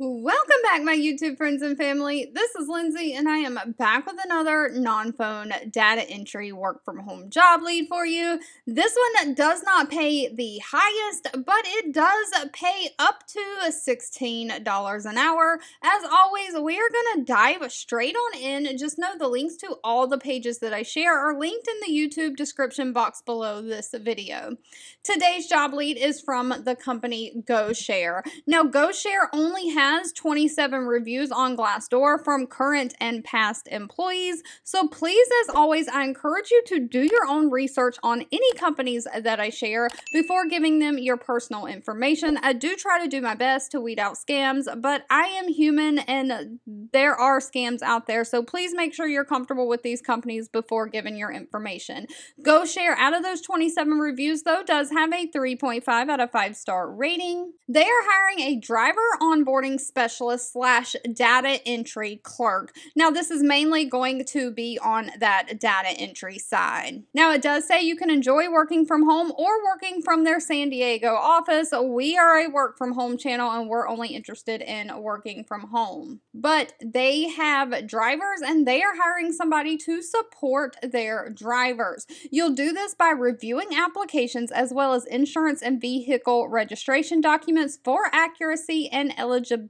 Welcome back, my YouTube friends and family. This is Lindsay, and I am back with another non phone data entry work from home job lead for you. This one does not pay the highest, but it does pay up to $16 an hour. As always, we are going to dive straight on in. Just know the links to all the pages that I share are linked in the YouTube description box below this video. Today's job lead is from the company GoShare. Now, GoShare only has has 27 reviews on Glassdoor from current and past employees. So please, as always, I encourage you to do your own research on any companies that I share before giving them your personal information. I do try to do my best to weed out scams, but I am human and there are scams out there. So please make sure you're comfortable with these companies before giving your information. GoShare out of those 27 reviews, though, does have a 3.5 out of 5 star rating. They are hiring a driver onboarding specialist slash data entry clerk. Now, this is mainly going to be on that data entry side. Now, it does say you can enjoy working from home or working from their San Diego office. We are a work from home channel and we're only interested in working from home. But they have drivers and they are hiring somebody to support their drivers. You'll do this by reviewing applications as well as insurance and vehicle registration documents for accuracy and eligibility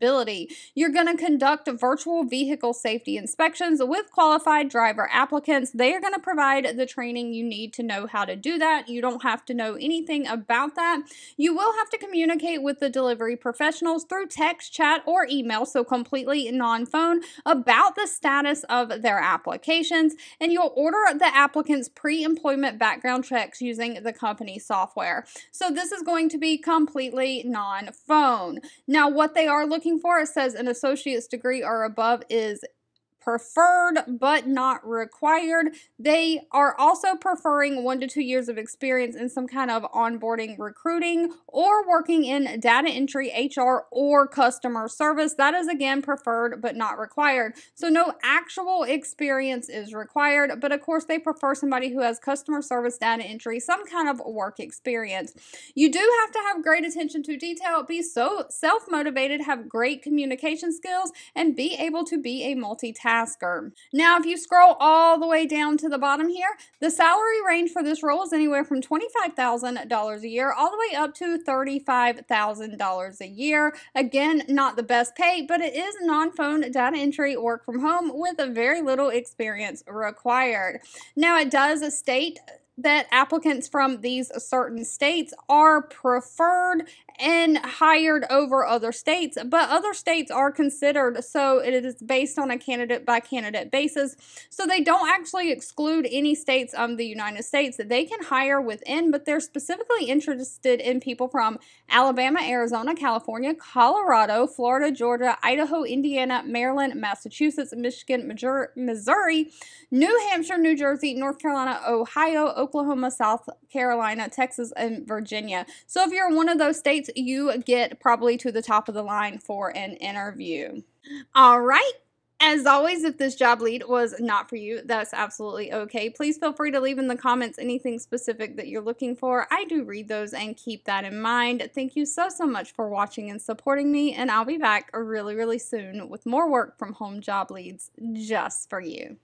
you're going to conduct virtual vehicle safety inspections with qualified driver applicants. They are going to provide the training you need to know how to do that. You don't have to know anything about that. You will have to communicate with the delivery professionals through text, chat, or email, so completely non phone, about the status of their applications. And you'll order the applicant's pre employment background checks using the company software. So this is going to be completely non phone. Now, what they are looking looking for, it says an associate's degree or above is preferred but not required. They are also preferring one to two years of experience in some kind of onboarding recruiting or working in data entry, HR, or customer service. That is again preferred but not required. So, no actual experience is required, but of course, they prefer somebody who has customer service, data entry, some kind of work experience. You do have to have great attention to detail, be so self motivated, have great communication skills, and be able to be a multitasker tasker. Now, if you scroll all the way down to the bottom here, the salary range for this role is anywhere from $25,000 a year all the way up to $35,000 a year. Again, not the best pay, but it is non-phone data entry work from home with a very little experience required. Now, it does state that applicants from these certain states are preferred and hired over other states, but other states are considered, so it is based on a candidate by candidate basis. So they don't actually exclude any states of the United States that they can hire within, but they're specifically interested in people from Alabama, Arizona, California, Colorado, Florida, Georgia, Idaho, Indiana, Maryland, Massachusetts, Michigan, Missouri, New Hampshire, New Jersey, North Carolina, Ohio, Oklahoma, South Carolina, Texas, and Virginia. So if you're one of those states, you get probably to the top of the line for an interview. All right. As always, if this job lead was not for you, that's absolutely okay. Please feel free to leave in the comments anything specific that you're looking for. I do read those and keep that in mind. Thank you so, so much for watching and supporting me, and I'll be back really, really soon with more work from home job leads just for you.